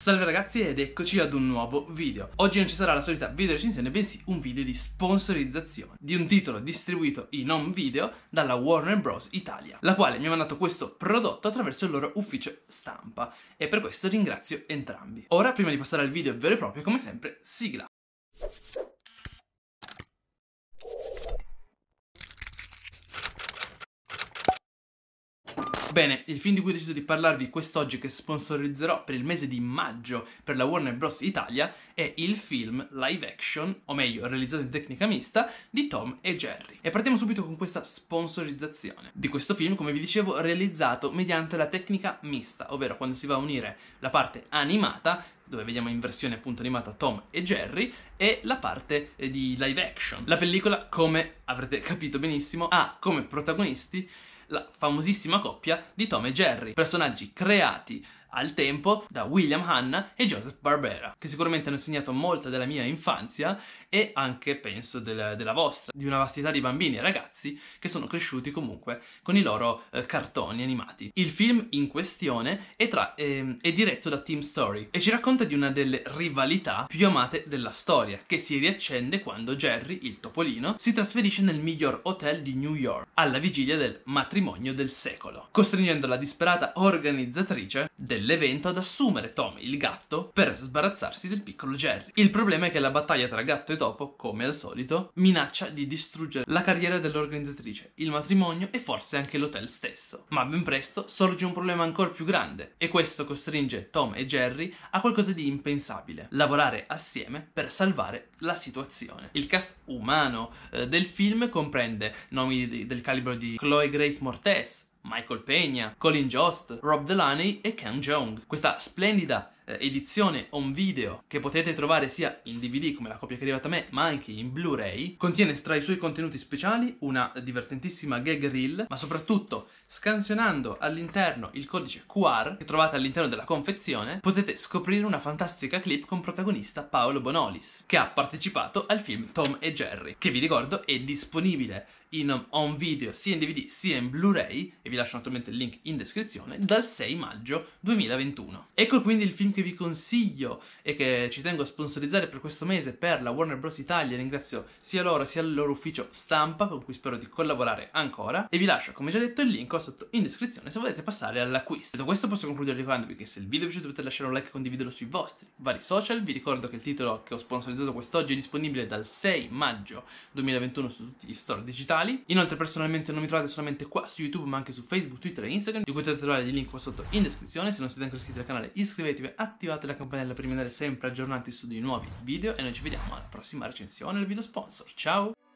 Salve ragazzi ed eccoci ad un nuovo video. Oggi non ci sarà la solita video recensione, bensì un video di sponsorizzazione di un titolo distribuito in home video dalla Warner Bros. Italia, la quale mi ha mandato questo prodotto attraverso il loro ufficio stampa e per questo ringrazio entrambi. Ora, prima di passare al video vero e proprio, come sempre, sigla. Bene, il film di cui ho deciso di parlarvi quest'oggi che sponsorizzerò per il mese di maggio per la Warner Bros. Italia è il film live action, o meglio realizzato in tecnica mista, di Tom e Jerry. E partiamo subito con questa sponsorizzazione di questo film, come vi dicevo, realizzato mediante la tecnica mista, ovvero quando si va a unire la parte animata dove vediamo in versione appunto animata Tom e Jerry, e la parte eh, di live action. La pellicola, come avrete capito benissimo, ha come protagonisti la famosissima coppia di Tom e Jerry, personaggi creati al tempo da William Hanna e Joseph Barbera, che sicuramente hanno segnato molta della mia infanzia e anche penso del, della vostra, di una vastità di bambini e ragazzi che sono cresciuti comunque con i loro eh, cartoni animati. Il film in questione è, tra, eh, è diretto da Team Story e ci racconta di una delle rivalità più amate della storia, che si riaccende quando Jerry, il topolino, si trasferisce nel miglior hotel di New York, alla vigilia del matrimonio del secolo, costringendo la disperata organizzatrice dell'evento ad assumere Tom, il gatto, per sbarazzarsi del piccolo Jerry. Il problema è che la battaglia tra gatto e dopo, come al solito, minaccia di distruggere la carriera dell'organizzatrice, il matrimonio e forse anche l'hotel stesso. Ma ben presto sorge un problema ancora più grande e questo costringe Tom e Jerry a qualcosa di impensabile, lavorare assieme per salvare la situazione. Il cast umano eh, del film comprende nomi di, del calibro di Chloe Grace Mortez, Michael Peña, Colin Jost, Rob Delaney e Ken Jeong. Questa splendida eh, edizione on video che potete trovare sia in DVD come la copia che è arrivata a me ma anche in Blu-ray contiene tra i suoi contenuti speciali una divertentissima gag reel ma soprattutto scansionando all'interno il codice QR che trovate all'interno della confezione potete scoprire una fantastica clip con protagonista Paolo Bonolis che ha partecipato al film Tom e Jerry che vi ricordo è disponibile in on video sia in DVD sia in Blu-ray e vi lascio naturalmente il link in descrizione dal 6 maggio 2021. Ecco quindi il film che vi consiglio e che ci tengo a sponsorizzare per questo mese per la Warner Bros. Italia. Ringrazio sia loro sia il loro ufficio stampa con cui spero di collaborare ancora e vi lascio come già detto il link qua sotto in descrizione se volete passare all'acquisto. Detto questo posso concludere ricordandovi che se il video vi è piaciuto potete lasciare un like e condividerlo sui vostri vari social. Vi ricordo che il titolo che ho sponsorizzato quest'oggi è disponibile dal 6 maggio 2021 su tutti gli store digitali. Inoltre personalmente non mi trovate solamente qua su YouTube ma anche su Facebook, Twitter e Instagram, di cui potete trovare i link qua sotto in descrizione. Se non siete ancora iscritti al canale iscrivetevi, attivate la campanella per rimanere sempre aggiornati su dei nuovi video e noi ci vediamo alla prossima recensione del video sponsor. Ciao!